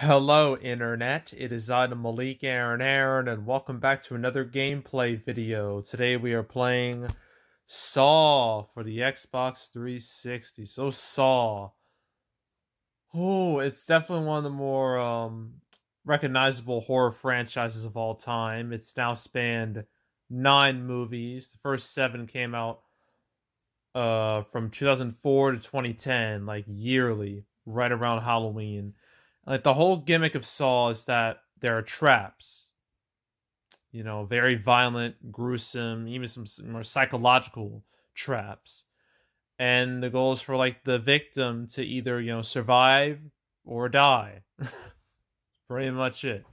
Hello, Internet. It is I, Malik Aaron Aaron, and welcome back to another gameplay video. Today we are playing Saw for the Xbox 360. So, Saw. Oh, it's definitely one of the more um, recognizable horror franchises of all time. It's now spanned nine movies. The first seven came out uh, from 2004 to 2010, like yearly, right around Halloween. Like the whole gimmick of Saw is that there are traps. You know, very violent, gruesome, even some more psychological traps. And the goal is for like the victim to either, you know, survive or die. Pretty much it.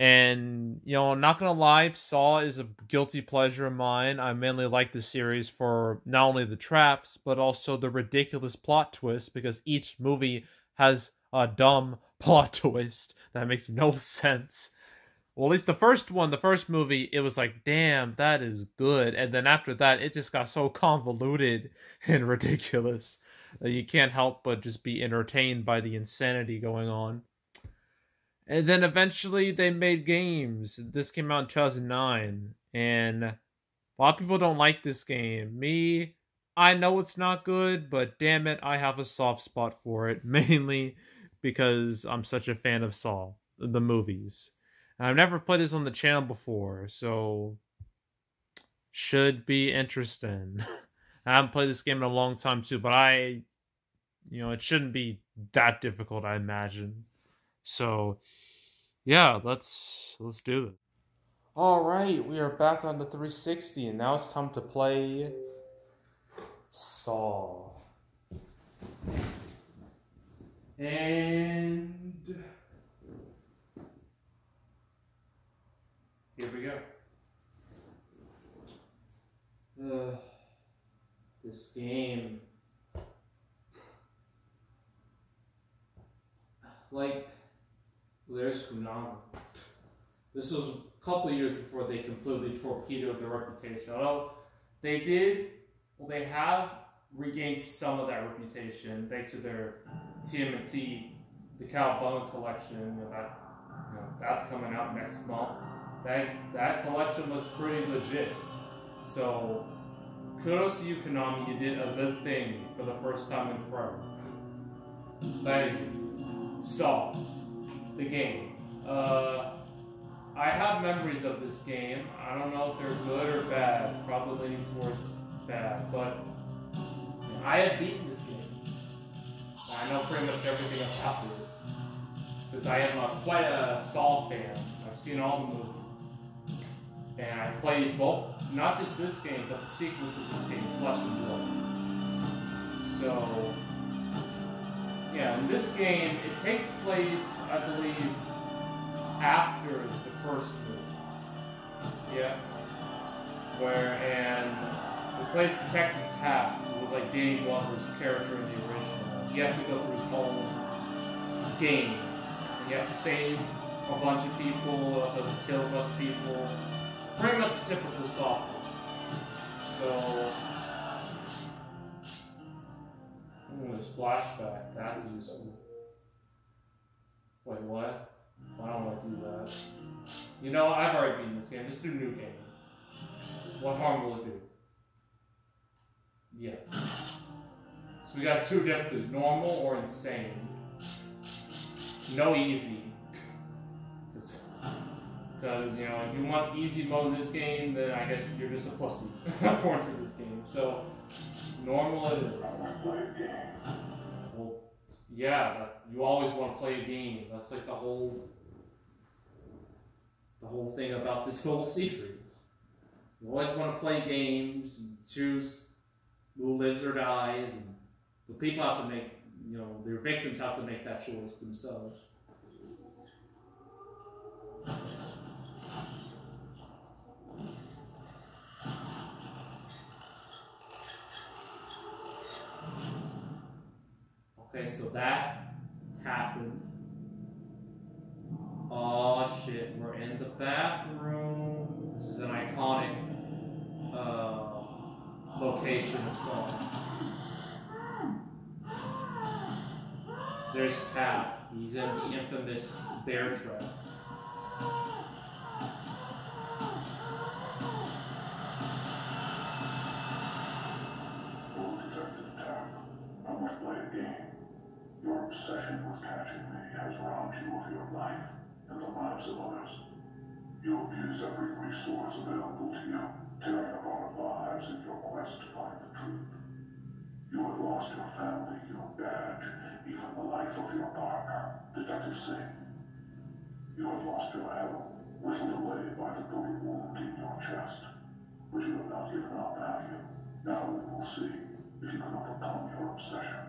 And, you know, not gonna lie, Saw is a guilty pleasure of mine. I mainly like the series for not only the traps, but also the ridiculous plot twist because each movie has a dumb plot twist that makes no sense. Well, at least the first one, the first movie, it was like, damn, that is good. And then after that, it just got so convoluted and ridiculous that you can't help but just be entertained by the insanity going on. And then eventually they made games. This came out in 2009. And a lot of people don't like this game. Me, I know it's not good, but damn it, I have a soft spot for it. Mainly because I'm such a fan of Saw, the movies. And I've never played this on the channel before, so should be interesting. I haven't played this game in a long time too, but I, you know, it shouldn't be that difficult, I imagine. So, yeah, let's let's do this. All right, we are back on the 360, and now it's time to play Saw. And here we go. Uh, this game, like, there's Konami. This was a couple years before they completely torpedoed their reputation. Although they did, well, they have regained some of that reputation thanks to their TMNT, the Cowabunga collection. You know, that you know, that's coming out next month. That that collection looks pretty legit. So kudos to you, Konami. You did a good thing for the first time in forever. You. So, the game. Uh, I have memories of this game. I don't know if they're good or bad. Probably leaning towards bad, but I have beaten this game. I know pretty much everything about it. Since I am a, quite a Saw fan, I've seen all the movies. And I played both, not just this game, but the sequels of this game, Flesh and Blood. So, yeah, in this game, it takes place, I believe, after the first movie. Yeah. Where, and plays Detective Tapp, who was like Danny Glover's character in the original he has to go through his whole game. and He has to save a bunch of people, also has to kill a bunch of people. Pretty much a typical Saw. So, ooh, this flashback, that's useful. Wait, what? I don't want to do that. You know, I've already beaten this game. Let's do a new game. What harm will it do? Yes. So we got two difficulties, normal or insane. No easy. Because, you know, if you want easy mode in this game, then I guess you're just a pussy, according to this game. So, normal it is. Well, yeah, you always want to play a game. That's like the whole, the whole thing about this whole series. You always want to play games and choose who lives or dies and the people have to make, you know, their victims have to make that choice themselves. Okay, so that happened. Oh shit, we're in the bathroom. This is an iconic uh, location of Saw. There's Cap. He's in the infamous bear trap. Your obsession with catching me has robbed you of your life and the lives of others. You abuse every resource available to you, tearing apart lives in your quest to find the truth. You have lost your family, your badge, even the life of your partner, Detective Sing. You have lost your health, whittled away by the bullet wound in your chest. But you have not given up, have you? Now we will see if you can overcome your obsession.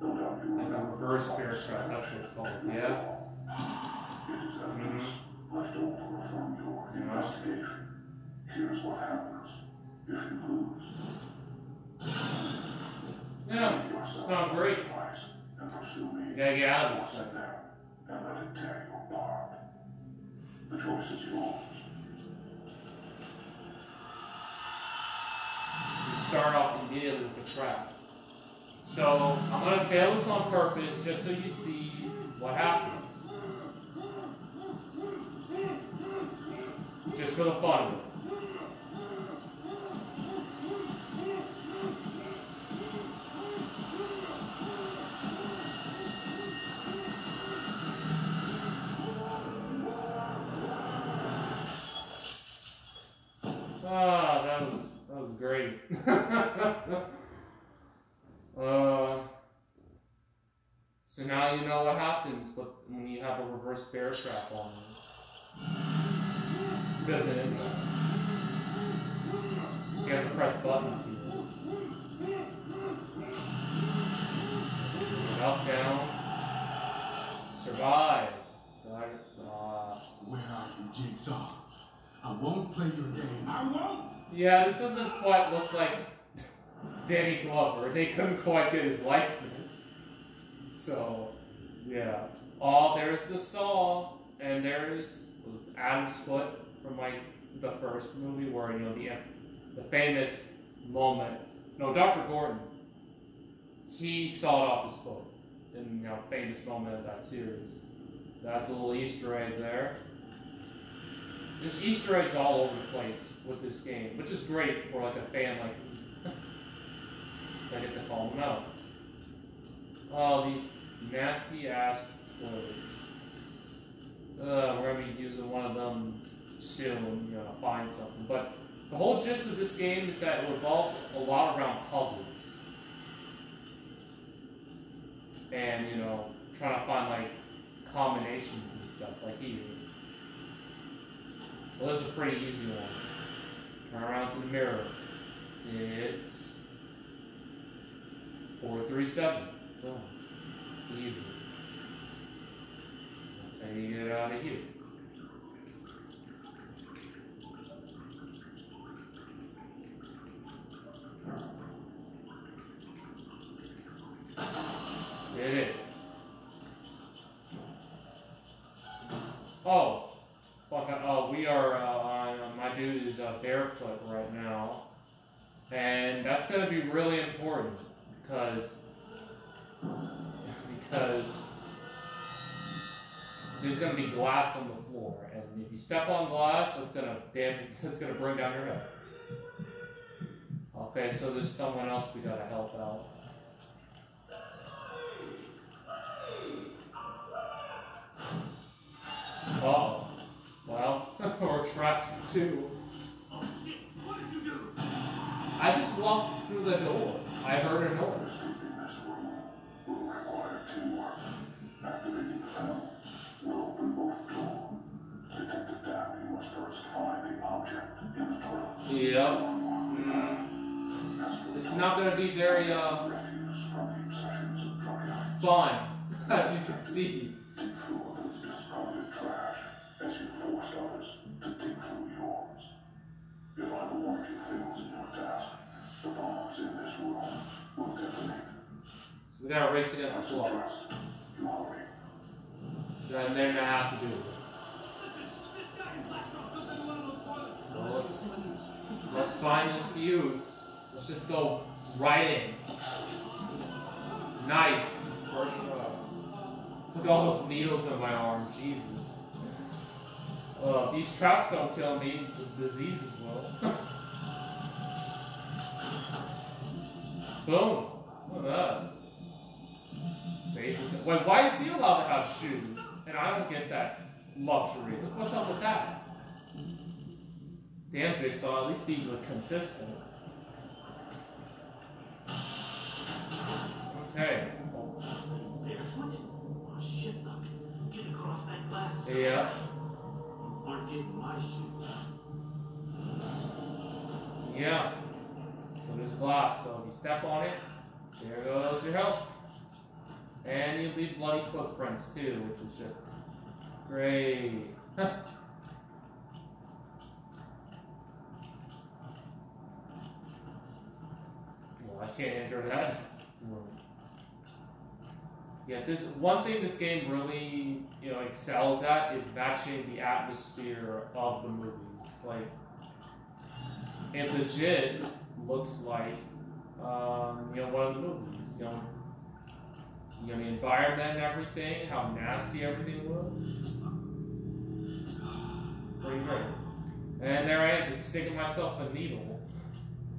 No doubt you Like a reverse the bear promise trap, that's what it's called. Yeah. It is evidence mm-hmm. left over from your Yeah. investigation. Here's what happens if you lose. Yeah, it's not great. and pursue me. You gotta get out of this thing. and let it tear you apart. The choice is yours. You start off immediately with the trap. So I'm gonna fail this on purpose just so you see what happens. Just for the fun of it. Have a bear trap on you, doesn't it? You have to press buttons here. Up, down, survive. Got. Uh, Where are you, Jigsaw? I won't play your game. I won't! Yeah, this doesn't quite look like Danny Glover. They couldn't quite get his likeness. So, yeah. Oh, there's the saw, and there's Adam's foot from like the first movie where you know the the famous moment. No, Doctor Gordon. He sawed off his foot in you know famous moment of that series. So that's a little Easter egg there. There's Easter eggs all over the place with this game, which is great for like a fan like me. I get to call them out. Oh, these nasty ass Uh, we're gonna be using one of them soon, you know, find something. But the whole gist of this game is that it revolves a lot around puzzles. And, you know, trying to find like combinations and stuff like here. Well, this is a pretty easy one. Turn around to the mirror. It's four three seven. Boom. Easy. How you get out of here. Did it. Oh, fuck! Oh, we are. Uh, on, my dude is uh, barefoot right now, and that's gonna be really important because because there's gonna be glass on the floor, and if you step on glass, it's gonna damage. It's gonna bring down your head. Okay, so there's someone else we gotta help out. Oh, well, we're trapped too. I just walked through the door. I heard a noise. The Yep. The Mm. It's not gonna be very uh fun, as you can see. Dig through others' discarded trash as you forced others to dig through yours. If either one of you fails in your task, the bombs in this room will detonate. So we gotta race against the suggest you. And they're gonna have to do this. So let's let's find this fuse. Let's just go right in. Nice. First row. Look at all those needles in my arm, Jesus. Uh, these traps don't kill me, the diseases will. Boom. Look at that. Safe Wait, why is he allowed to have shoes? And I don't get that luxury. What's up with that? Damn, Jigsaw, at least be consistent. Okay. Barefoot? Oh shit, Doc. Get across that glass. Yeah. Yeah. So there's glass, so if you step on it, there goes your health. And you leave bloody footprints too, which is just great. well, I can't enter that. Yeah, this one thing this game really, you know, excels at is matching the atmosphere of the movies. Like, it legit looks like, um, you know, one of the movies. You know, you know, the environment and everything, how nasty everything looks. Pretty great. And there I am, just sticking myself a needle,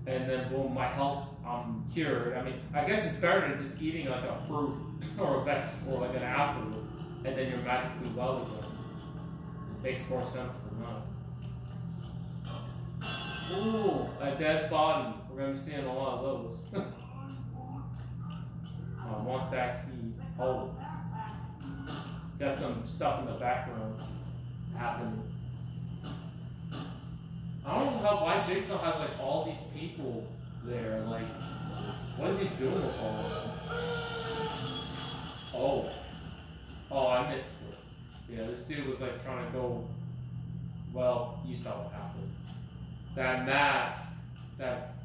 and then boom, my health, I'm cured. I mean, I guess it's better than just eating like a fruit or a vegetable, like an apple, and then you're magically well again. It makes more sense than that. Ooh, a dead body. We're gonna be seeing a lot of those. I want that key. Oh. Got some stuff in the background happening. I don't know how why Jason has like all these people there. Like, what is he doing with all of them? Oh. Oh, I missed it. Yeah, this dude was like trying to go. Well, you saw what happened. That mask, that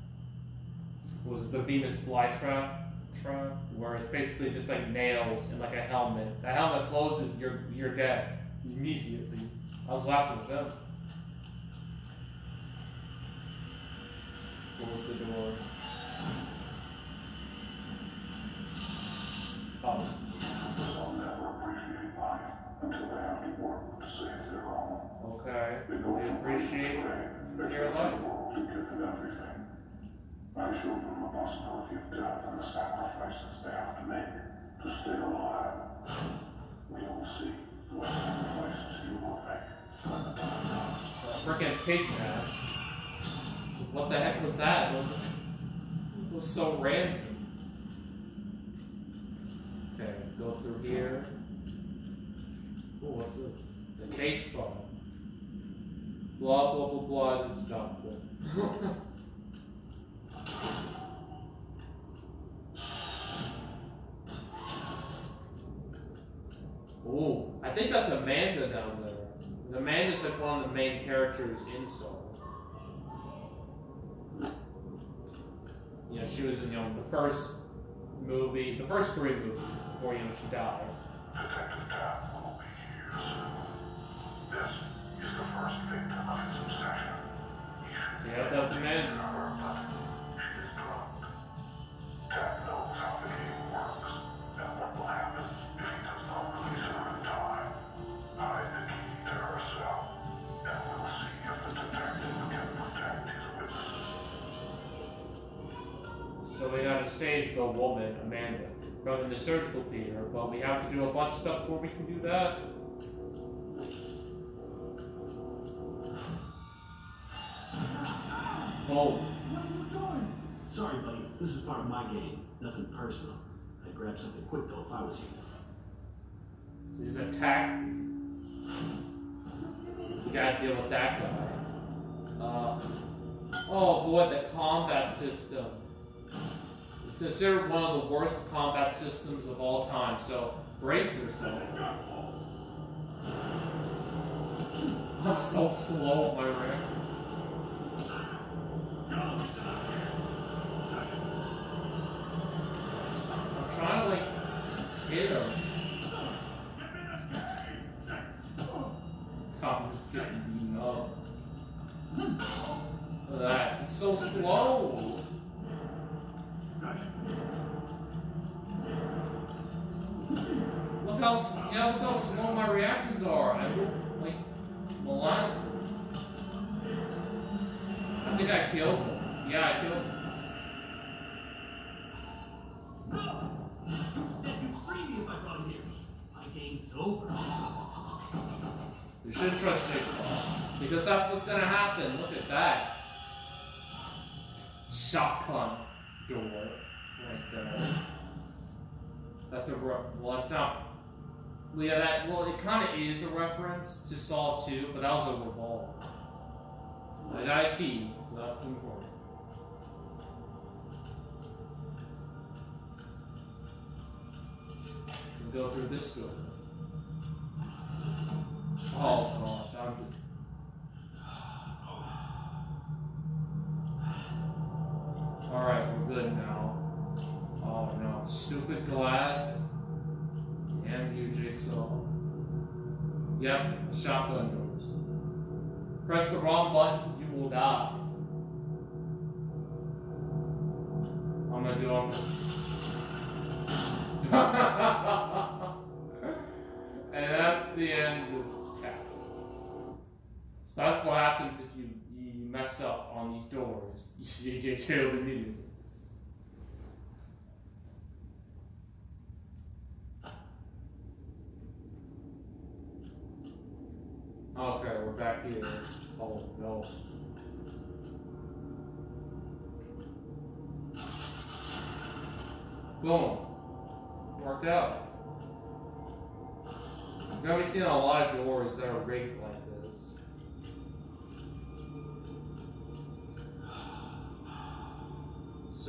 was the Venus flytrap trap, where it's basically just like nails and like a helmet. That helmet closes, you're you're dead immediately. I was laughing with them. Close the door. Oh, Some never appreciate life until they have to work to save their own. okay. They appreciate grace to your grave, life. expect the world to give them everything. I showed them the possibility of death and the sacrifices they have to make to stay alive. We will see what sacrifices you will make freaking pig mask. What the heck was that? It was, it was so random. Okay, go through here. Oh, what's this? The case file. Blah blah blah blah. It's not good. Oh, I think that's Amanda down there. Amanda's like one of the main characters in Saw. You know, she was in you know the first movie, the first three movies before you know she died. Detective Tapp will be here. This is the first victim of his obsession. Yeah, that's her, but she is. Tapp knows how the So we gotta save the woman, Amanda, from the surgical theater, but we have to do a bunch of stuff before we can do that. Oh, What are you doing? Sorry, buddy. This is part of my game. Nothing personal. I'd grab something quick though if I was you. he's attack. We gotta deal with that guy. Uh, oh boy, the combat system. It's considered one of the worst combat systems of all time, so brace yourself. I'm so slow, my rank. To Saw 2, but that was a You get killed immediately. Okay, we're back here. Oh no. Boom. Worked out. Now we've seen a lot of doors that are rigged like this.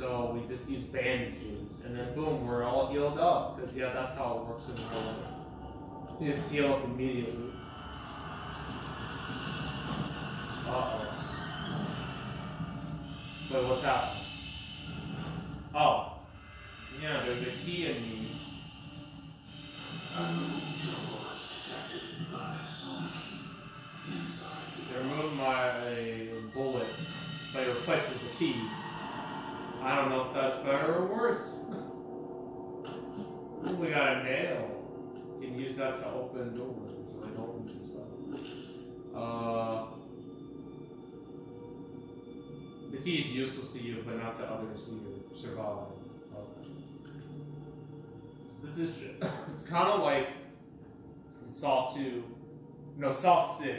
So we just use bandages, and then boom, we're all healed up. Because yeah, that's how it works in real life. You just heal up immediately. Uh oh. Wait, what's happening? Oh. Yeah, there's a key in these. They removed my bullet, but it the key. I don't know if that's better or worse. We got a nail. You can use that to open doors, like open some stuff. Uh, the key is useless to you, but not to others who survive. So this is it's kind of like in Saw 2, no, Saw 6.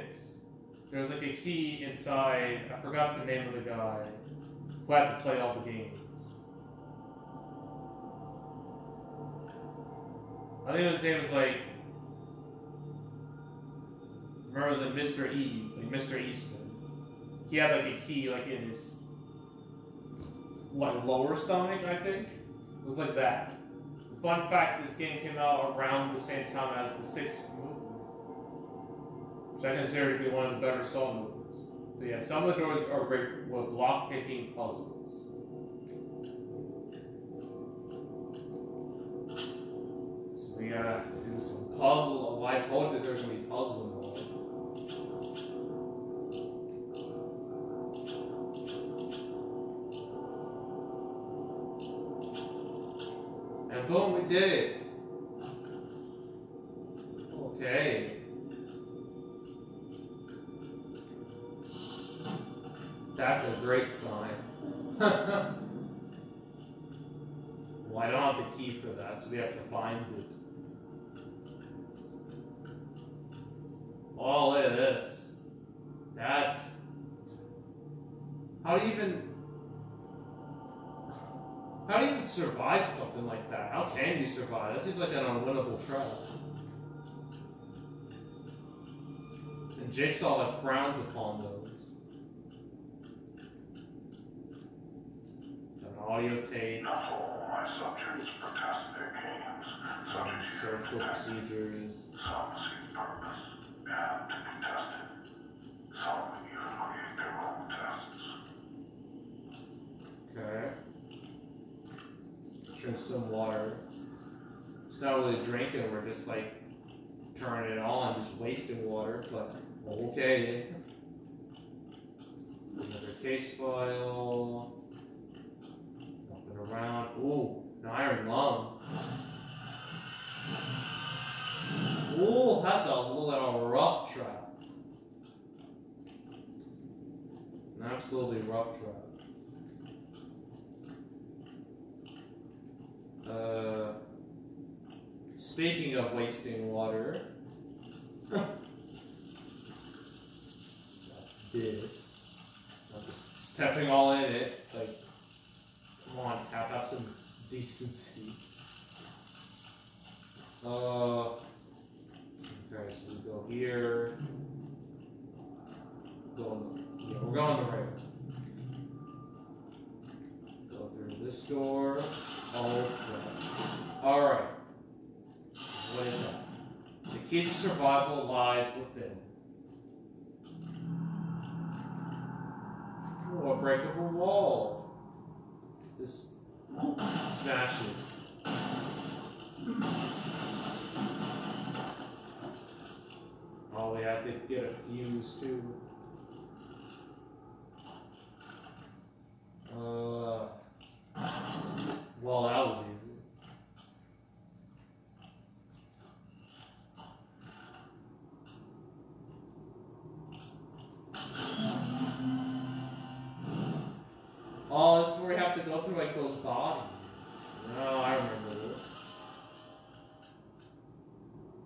There's like a key inside, I forgot the name of the guy who had to play all the games. I think his name was like, remember it was like Mr. E, like Mr. Easton. He had like a key like in his like lower stomach, I think. It was like that. Fun fact: This game came out around the same time as the sixth movie, which I consider to be one of the better Saw movies. So yeah, some of the doors are great with lock-picking puzzles. So we gotta do some puzzle. Well, I told you there's gonna be puzzle do you even. How do you even survive something like that? How can you survive? That seems like an unwinnable trap. And Jigsaw like frowns upon those. An audio tape, Not all my subjects protest their games. Subjects surgical procedures. Some see purpose and to contest it. Some even create their own tests. Okay. Drink some water. It's not really drinking, we're just like turning it on, just wasting water, but okay. Another case file. Nothing around. Ooh, an iron lung. Ooh, that's a little rough trap. An absolutely rough trap. Uh, speaking of wasting water, this. I'm just stepping all in it. Like, come on, have some decency. Uh, okay, so we go here. Go yeah, we're going the right. Go through this door. Oh, crap. Alright. What is that? The key to survival lies within. Oh, a breakable wall. Just smash it. Oh, we have to get a fuse too. Uh, well, that was easy. Oh, this is where we have to go through like those bodies. No, I remember this.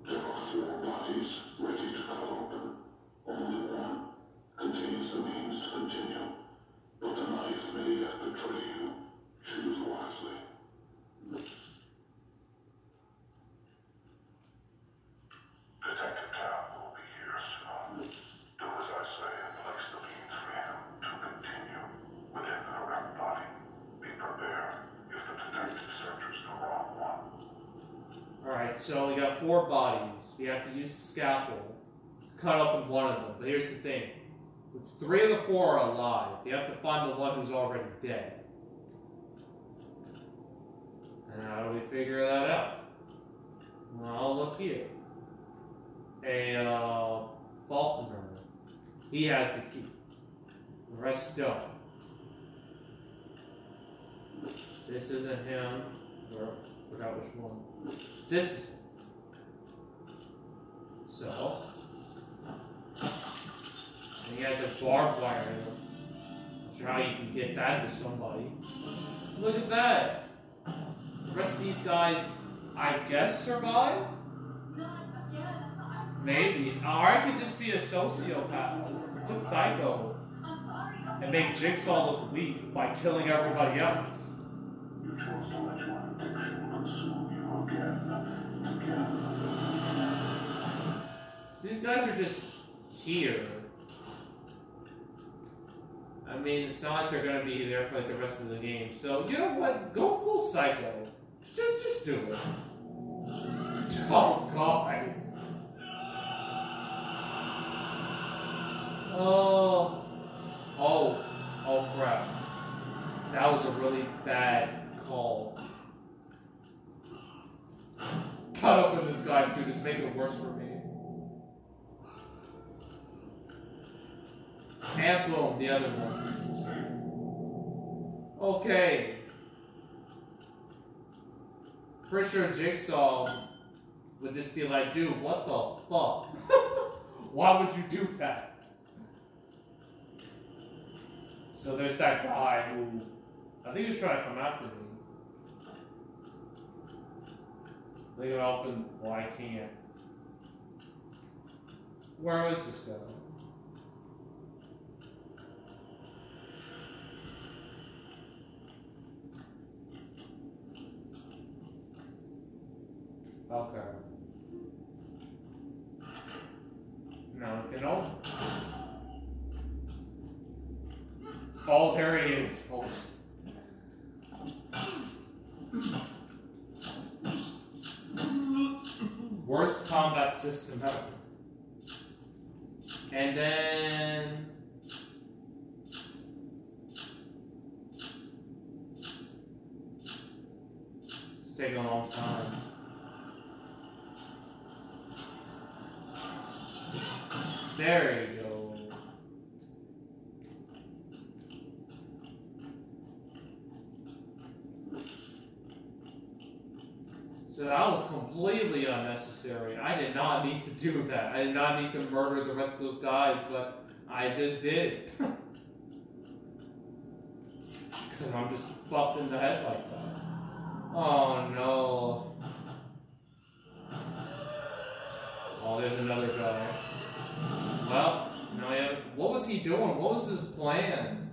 There are four bodies ready to cut open. Only one contains the means to continue. But the knife may yet betray you. Choose wisely. Alright, so we got four bodies. We have to use the scaffold to cut open one of them. But here's the thing. Three of the four are alive. You have to find the one who's already dead. And how do we figure that out? Well, look here. A uh, Faulkner. He has the key. The rest don't. This isn't him. Or forgot which one. This is him. So and you have the barbed wire. Not sure how you can get that to somebody. Look at that. Rest of these guys, I guess, survive. Maybe. Or I could just be a sociopath, a complete psycho, and make Jigsaw look weak by killing everybody else. To. These guys are just here. I mean, it's not like they're gonna be there for like the rest of the game. So you know what? Go full psycho. Just, just do it. Oh god. Oh. Oh. Oh crap. That was a really bad call. Cut open this guy too, just make it worse for me. And boom, the other one. Okay. Pretty sure Jigsaw would just be like, dude, what the fuck? Why would you do that? So there's that guy who I think he's trying to come after me. Leave it open. Well, I can't. Where is this guy? Okay. No, you know. Oh, there he is. Oh. Worst combat system ever. And then. Taking a long time. There you go. So that was completely unnecessary. I did not need to do that. I did not need to murder the rest of those guys, but I just did. Because I'm just fucked in the head like that. Oh no. Oh, there's another guy. Well, no, yeah. What was he doing? What was his plan?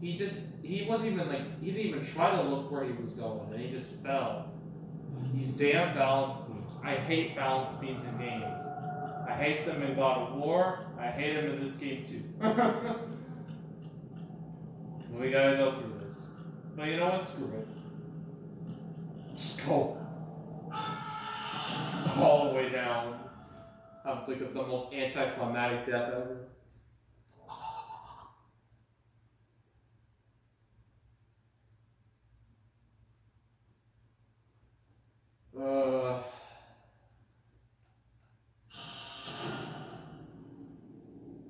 He just, he wasn't even like, he didn't even try to look where he was going, and he just fell. These damn balance beams. I hate balance beams in games. I hate them in God of War. I hate them in this game too. we gotta go through this. But you know what? Screw it. Just go all the way down. Have like of the most anticlimactic death ever. Uh,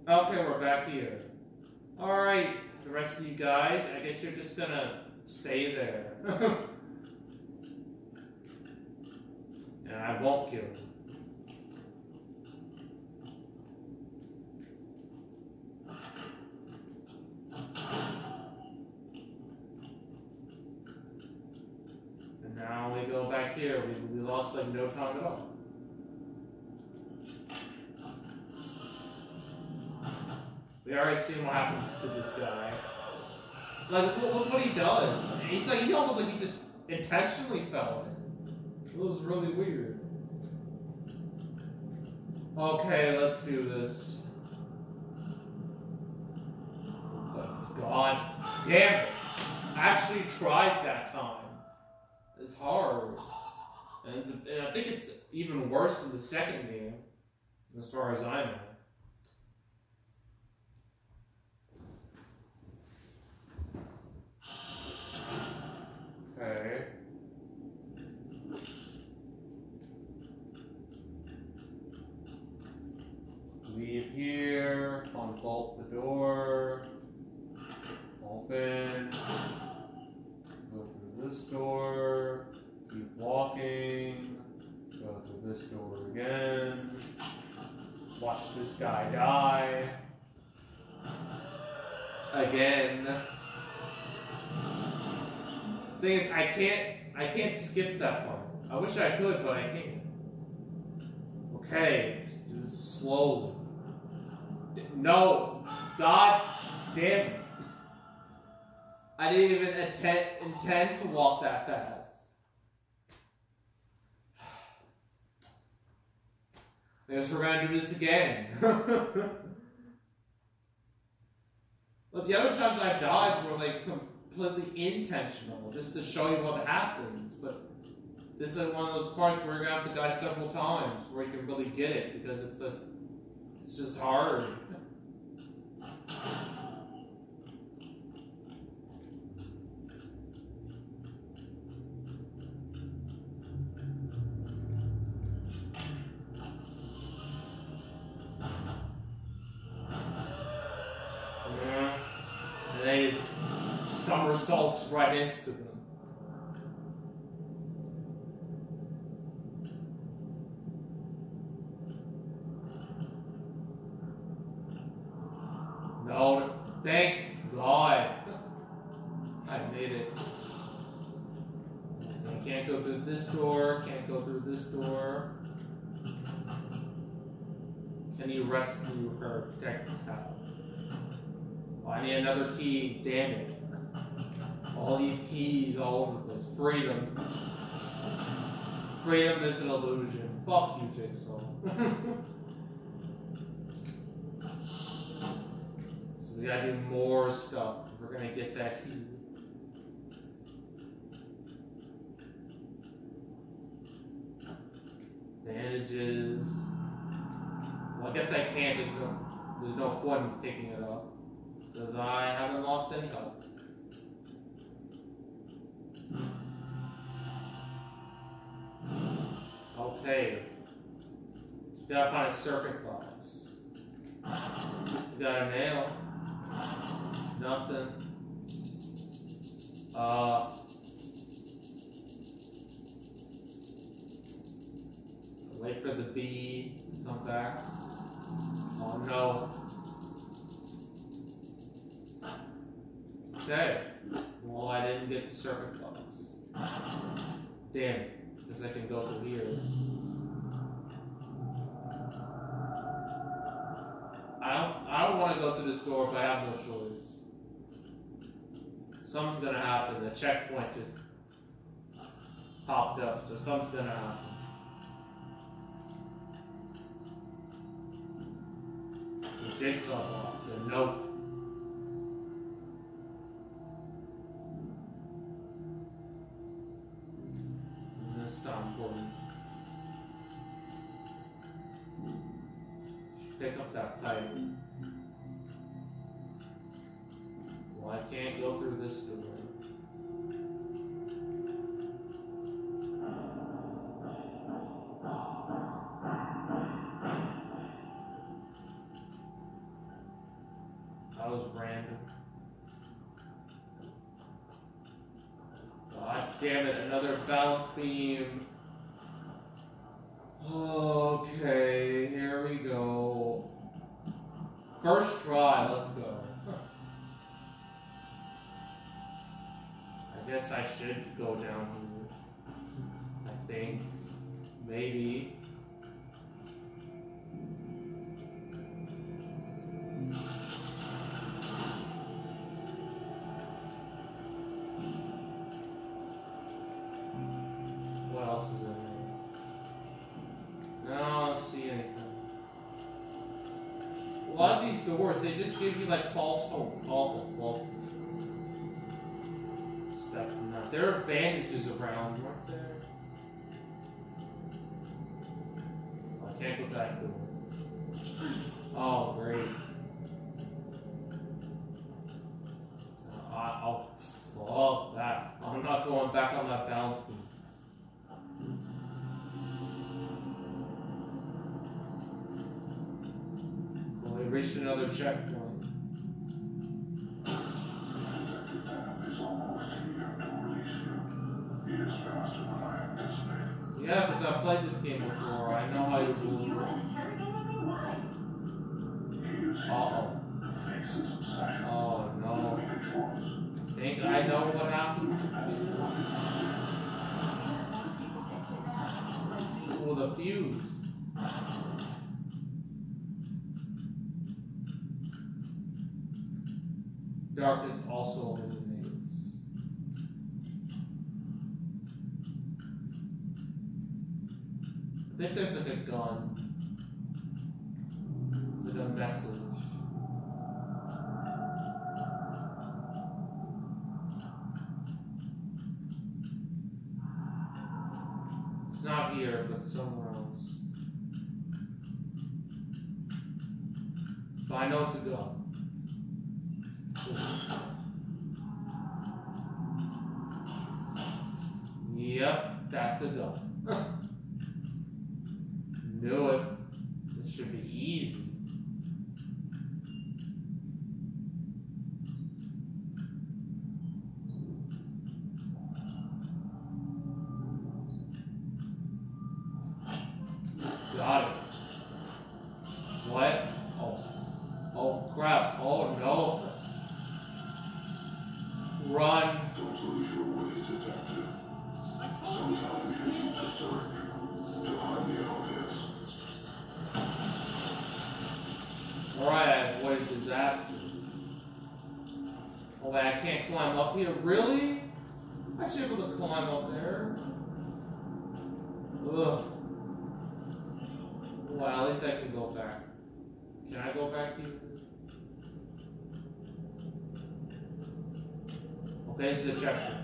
okay, we're back here. Alright, the rest of you guys, I guess you're just gonna stay there. and I won't kill you. And now we go back here. We, we lost like no time at all. We already seen what happens to this guy. Like, look, look what he does. He's like, he almost like he just intentionally fell in. It was really weird. Okay, let's do this. God damn it. I actually tried that time. It's hard. And, and I think it's even worse in the second game, as far as I know. Okay. Leave here, unbolt the door, open, go through this door, keep walking, go through this door again, watch this guy die, again. Thing is, I can't, I can't skip that part. I wish I could, but I can't. Okay, let's do this slowly. No, God damn it. I didn't even intend, intend to walk that fast. I guess we're gonna do this again. but the other times I've died were like completely intentional, just to show you what happens. But this is one of those parts where you're gonna have to die several times where you can really get it because it's just it's just hard. Somersaults right into. No, thank God. I made it. I can't go through this door, can't go through this door. Can you rescue her, protect the cow? Oh, I need another All these keys all over the place. Freedom. Freedom is an illusion. Fuck you, Jigsaw. so we gotta do more stuff. We're gonna get that key. Bandages. Well, I guess I can't. There's no, there's no point in picking it up. Because I haven't lost any health. Okay. We gotta find a circuit box. We got a nail. Nothing. Uh. wait for the bee to come back. Oh no. Okay. Well, I didn't get the circuit box. Damn. Because I can go through here. I don't. I don't want to go through this door, but I have no choice. Something's gonna happen. The checkpoint just popped up, so something's gonna happen. The jigsaw box, a note. This time. Pick up that pipe. Well, I can't go through this door. Damn it, another bounce beam. Okay, here we go. First try, Darkness also illuminates. I think there's like a gun. Here. Really? I should be able to climb up there. Ugh. Well, at least I can go back. Can I go back here? Okay, this is a checkpoint.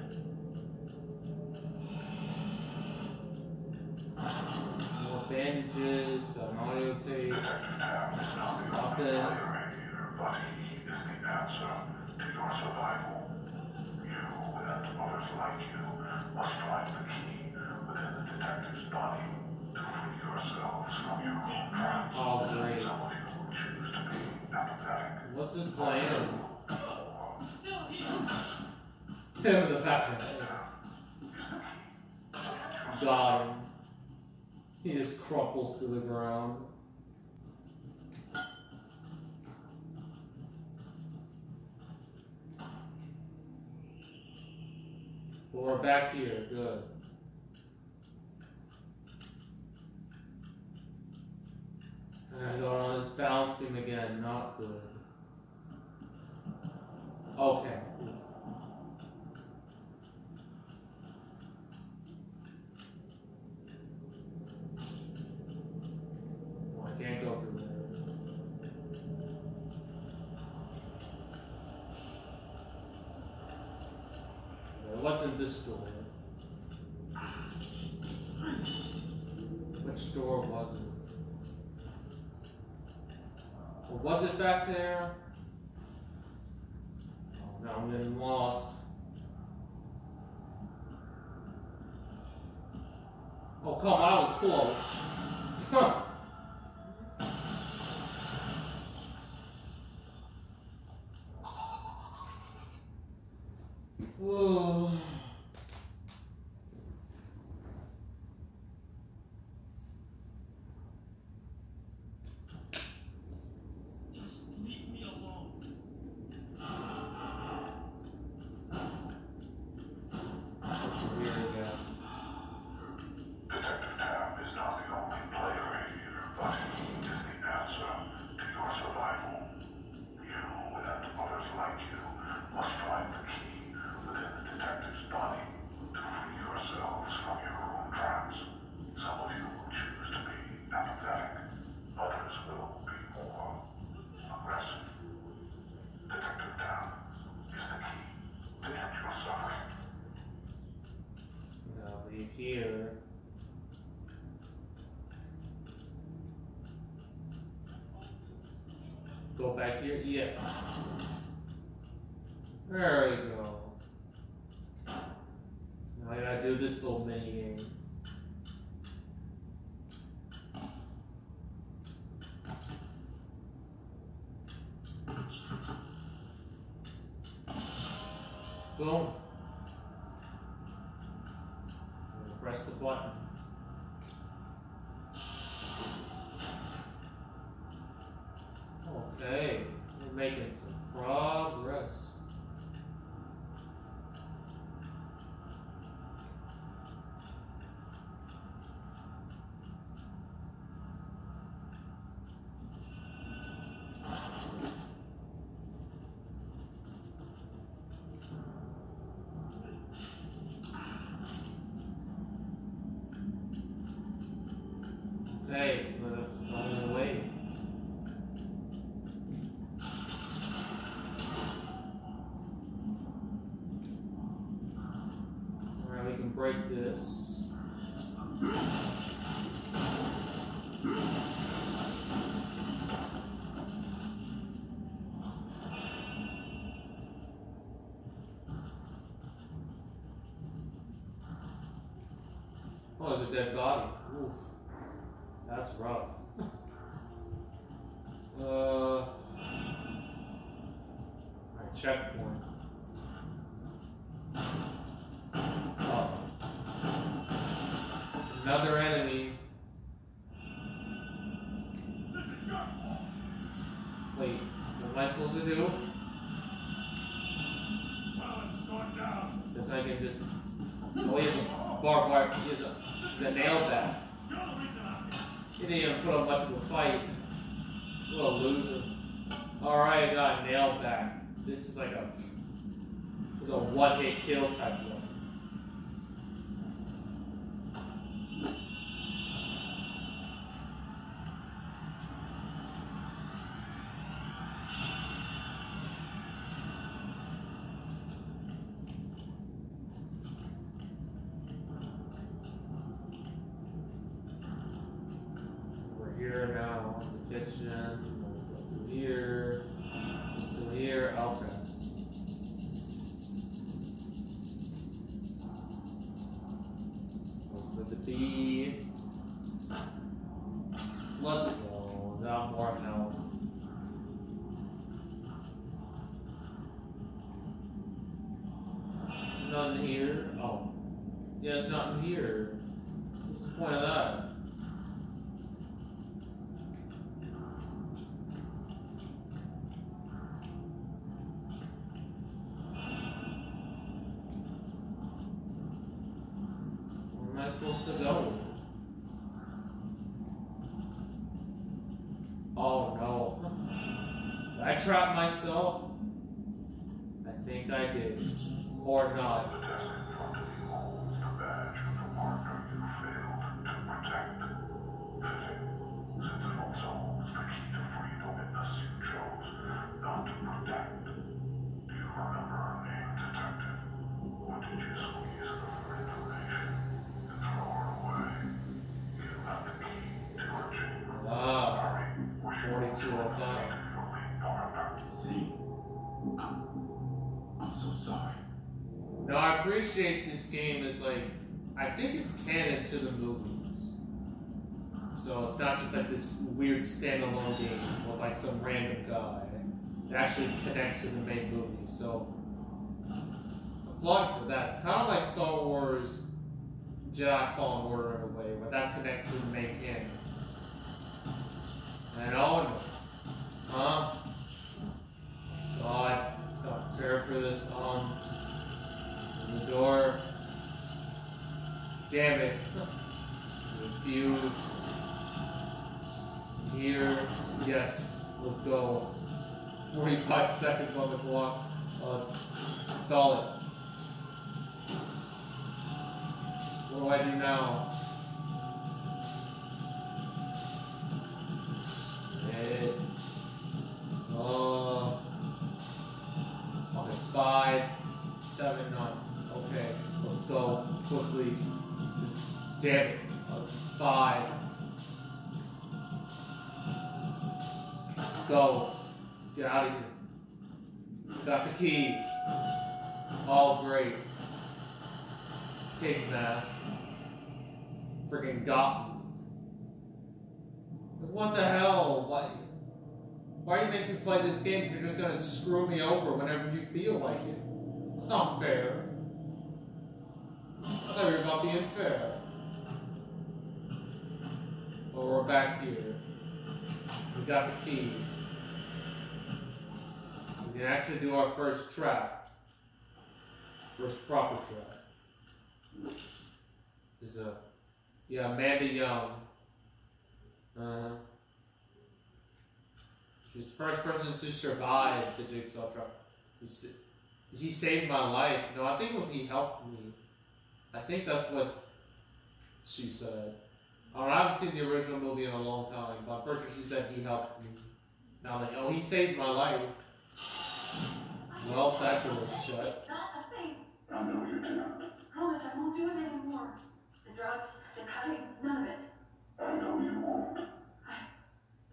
More bandages, an audio tape. The Nothing that like you must find the key within the detective's body to free yourselves from your own traps. Oh, great. Some of you will choose to be apathetic. What's this plan? Still here. Over the background. Got him. He just crumples to the ground. Or back here, good. And I got on this bounce beam again, not good. Okay. Yeah. hear EF. Oh, there's a dead body. Oof. That's rough. 也是 supposed to go? Oh no. I trapped myself? Some random guy. It actually connects to the main movie. So applaud for that. It's kind of like Star Wars Jedi Fallen Order in a way, where that's connected to the main canon. And oh, huh? God, stop prepare for this. Um. The door. Damn it. Refuse. Here. Yes. Let's go. 45 seconds on the clock. Uh, stall it. What do I do now? Shit. Uh. Okay, five, seven, nine. Okay, let's go quickly. Just damn it. Uh, five. Go. Get out of here. Got the keys. All great. Pig ass. Freaking got me. What the hell? Why? Why do you make me play this game if you're just gonna screw me over whenever you feel like it? It's not fair. I thought we were about being fair. But we're back here. We got the key. Can actually do our first trap. First proper trap. Is a yeah, Amanda Young. Uh, she's the first person to survive the jigsaw trap. He, he saved my life. No, I think it was he helped me. I think that's what she said. I, haven't seen the original movie in a long time, but sure she said he helped me. Now like, oh, he saved my life. Well, that door was shut. Not a thing. I know you didn't. Promise I won't do it anymore. The drugs, the cutting, none of it. I know you won't.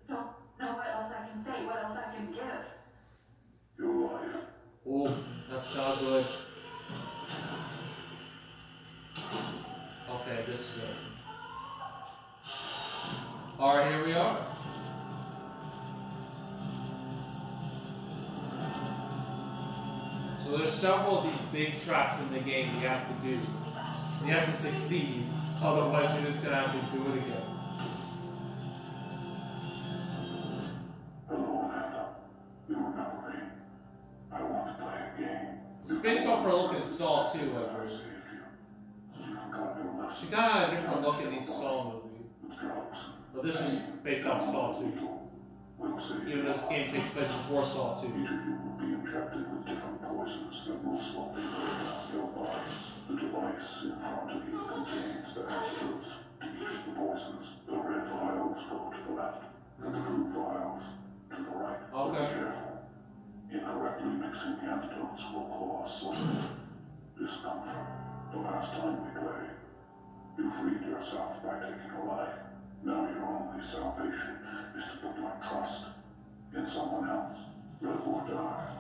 Don't know what else I can say, what else I can give. Your life. Oh, that's not good. Okay, this is good. Alright, here we are. So there's several of these big traps in the game you have to do. You have to succeed, otherwise you're just gonna have to do it again. It's based off her look in Saw 2, I believe. She kinda a different look in each Saw movie. But this is based off Saw 2. We'll see. Even though this game takes place before Saw 2. Each of you will be injected with different poisons that will slowly break down your bodies. The device in front of you contains the antidotes to each of the poisons. The red vials go to the left, and the mm-hmm. blue vials to the right. Okay. Be careful. Incorrectly mixing the antidotes will cause some discomfort. The last time we played, you freed yourself by taking a life. Now your only salvation is to put your trust in someone else. Live or die?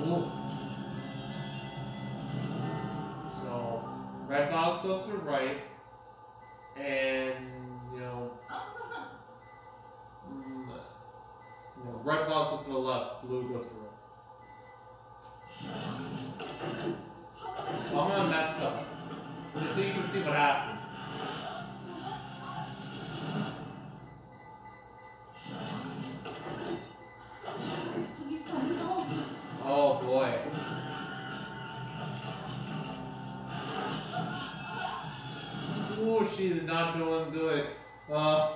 Ooh. So, red vials go to the right, and you know, mm, you know, red vials go to the left, blue goes to the right. I'm gonna mess up, so you can see what happens. Oh boy. Ooh, she's not doing good. Uh,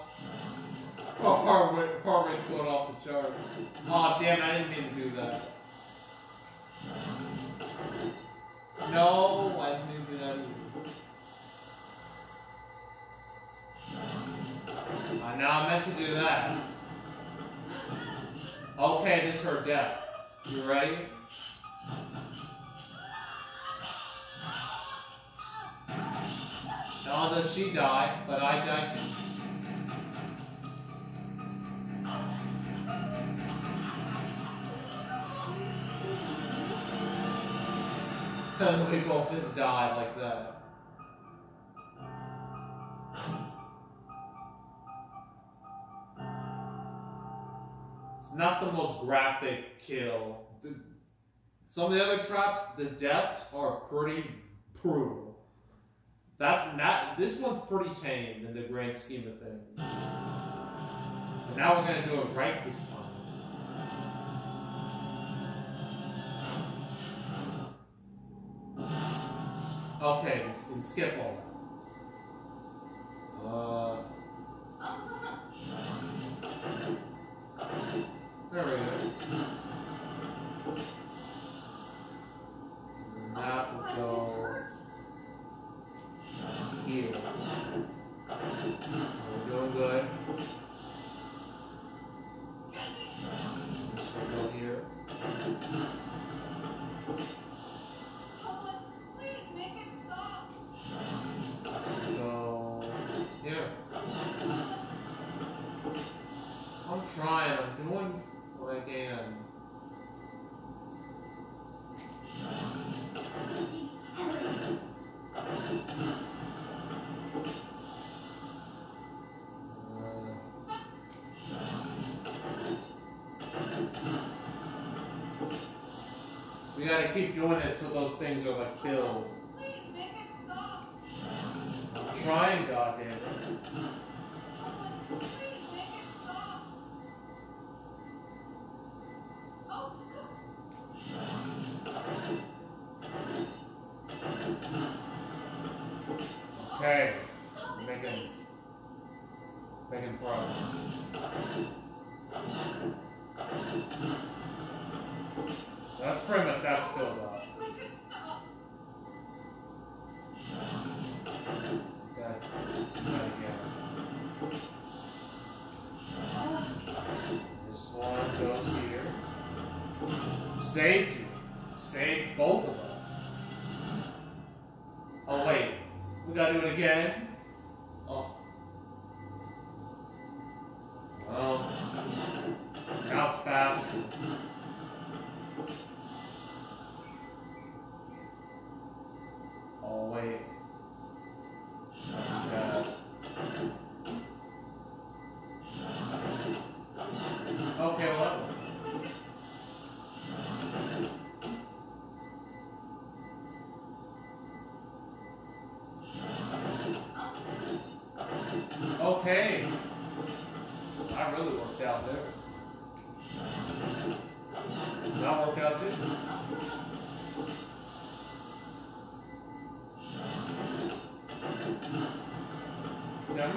oh, her rate's going off the chart. Aw, oh, damn, I didn't mean to do that. No, I didn't mean to do that either. Now I meant to do that. Okay, this is her death. You ready? Not only does she die, but I die too. We both just died like that. Not the most graphic kill. The, some of the other traps, the deaths are pretty brutal. That, that this one's pretty tame in the grand scheme of things. But now we're gonna do it right this time. Okay, can skip all that. Uh, We gotta keep doing it till those things are like filled. Please make it stop. I'm trying, goddamn.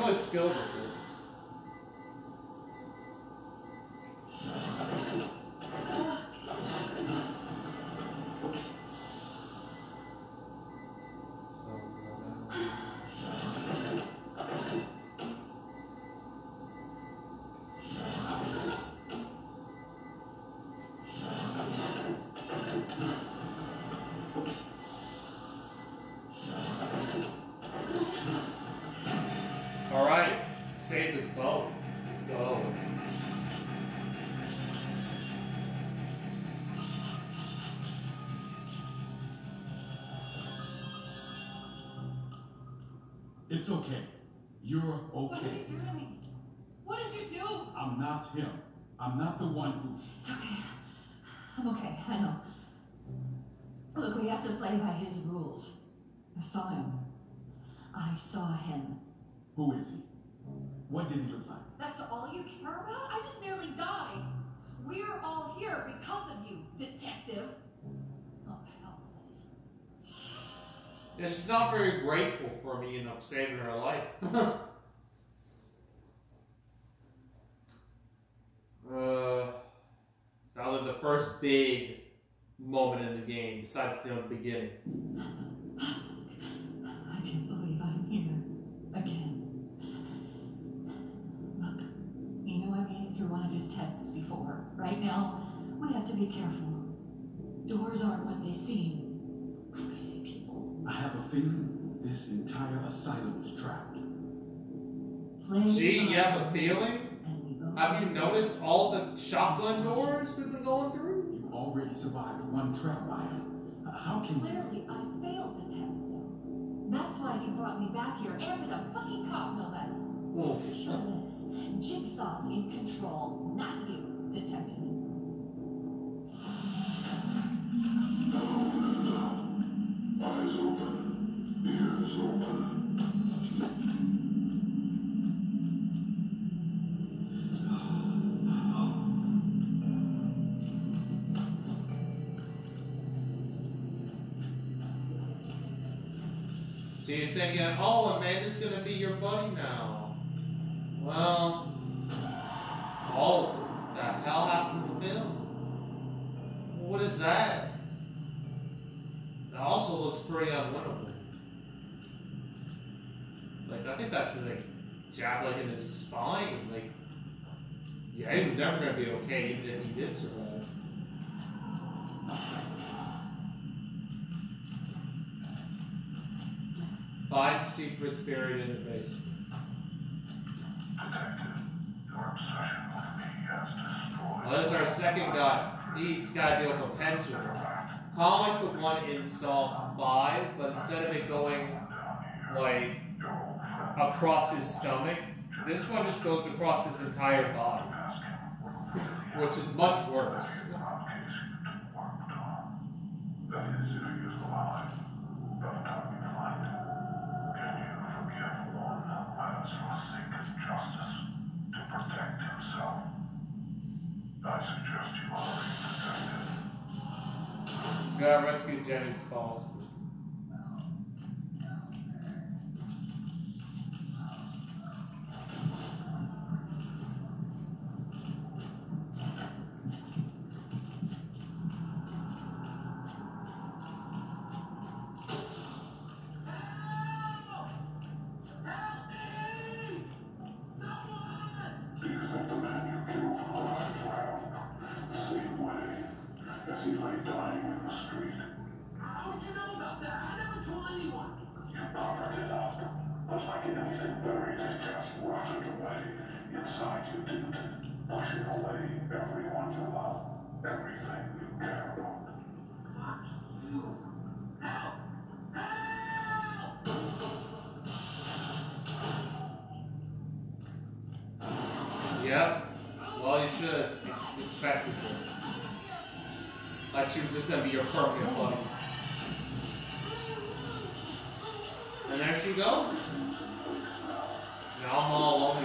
See, I'm really okay. You're okay. What did you do to me? What did you do? I'm not him. I'm not the one who. It's okay. I'm okay. I know. Look, we have to play by his rules. I saw him. I saw him. Who is he? What did he look like? That's all you care about? I just nearly died. We're all here because of you, detective. Oh, hell with this. She's not very grateful for me, you know, saving her life. uh, that was the first big moment in the game, besides the beginning. I can't believe I'm here again. Look, you know I made it through one of his tests before. Right now, we have to be careful. Doors aren't what they seem. Crazy people. I have a feeling this entire asylum is trapped. Play Gee, you have a feeling? rules, and we both Have you noticed all the shotgun doors we've been going through? You already survived one trap item. Uh, how can you? Clearly, I failed the test, though. That's why he brought me back here, and with a fucking cop, no less. Oof. So show this. Jigsaw's in control, not you, Detective. Buddy now. Five secrets buried in the basement. Well, this is our second guy. He's got to deal with a pendulum. Kind of like the one in Saw 5, but instead of it going like across his stomach, this one just goes across his entire body, which is much worse. He's got to rescue Jennings Falls. She was just gonna be your permanent buddy. And there she goes. Now I'm all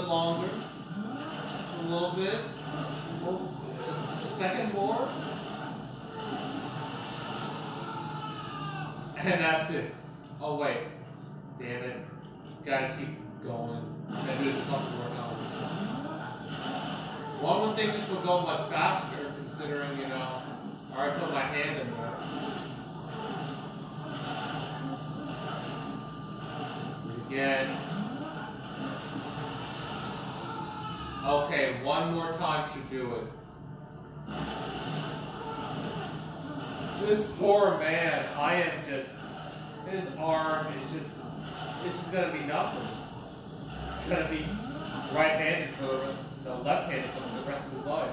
bit longer. A little bit. A second more. And that's it. Oh wait. Damn it. Gotta keep going. Maybe there's something more now. One would think this would go much faster considering, you know, I already put my hand in there. again. Okay, one more time should do it. This poor man, I am just, his arm is just, it's just gonna be nothing. It's gonna be right-handed for the, the left-handed for the rest of his life.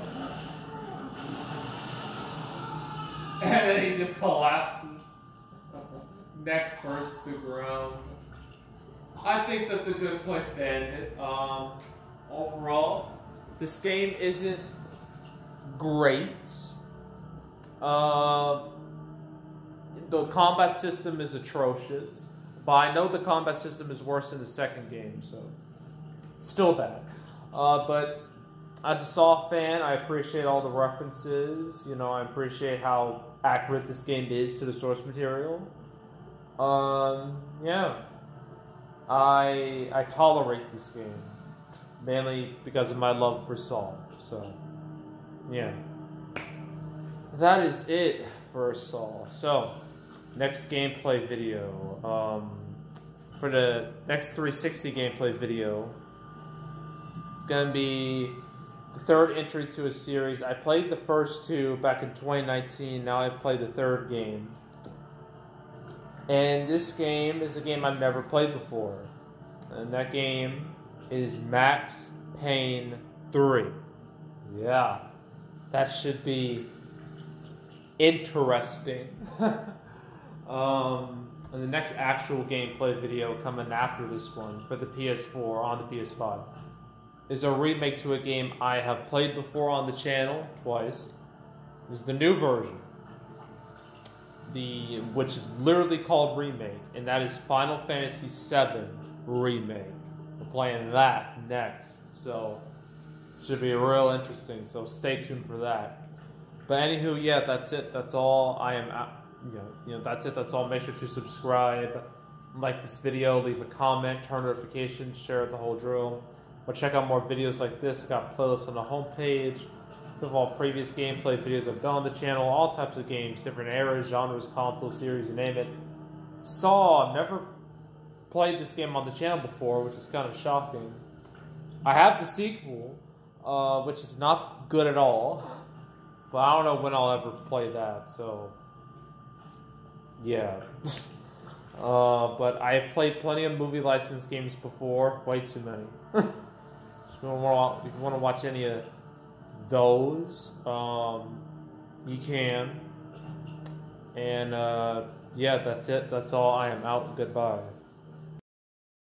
And then he just collapses. Neck first to ground. I think that's a good place to end it. Um, overall, this game isn't great. Uh, the combat system is atrocious, but I know the combat system is worse in the second game, so still bad. Uh, but as a Saw fan, I appreciate all the references. You know, I appreciate how accurate this game is to the source material. Um, yeah, I I tolerate this game mainly because of my love for Saw. So, yeah, that is it for Saw. So, next gameplay video. Um, for the next 360 gameplay video, it's gonna be the third entry to a series. I played the first two back in 2019. Now I played the third game. And this game is a game I've never played before. And that game is Max Payne 3. Yeah. That should be interesting. um, and the next actual gameplay video coming after this one for the PS4 on the PS5 is a remake to a game I have played before on the channel twice. Is the new version, the which is literally called remake, and that is Final Fantasy VII remake. We're playing that next, so should be real interesting. So stay tuned for that. But anywho, yeah, that's it. That's all. I am, out- you know, you know, that's it. That's all. Make sure to subscribe, like this video, leave a comment, turn notifications, share the whole drill. But check out more videos like this. i Got playlists on the homepage of all previous gameplay videos I've done on the channel, all types of games, different eras, genres, console series, you name it. Saw, never played this game on the channel before, which is kind of shocking. I have the sequel, uh, which is not good at all, but I don't know when I'll ever play that, so yeah. uh, but I've played plenty of movie license games before, way too many. if you want to watch any of those, um, you can. And uh, yeah, that's it. That's all. I am out. Goodbye.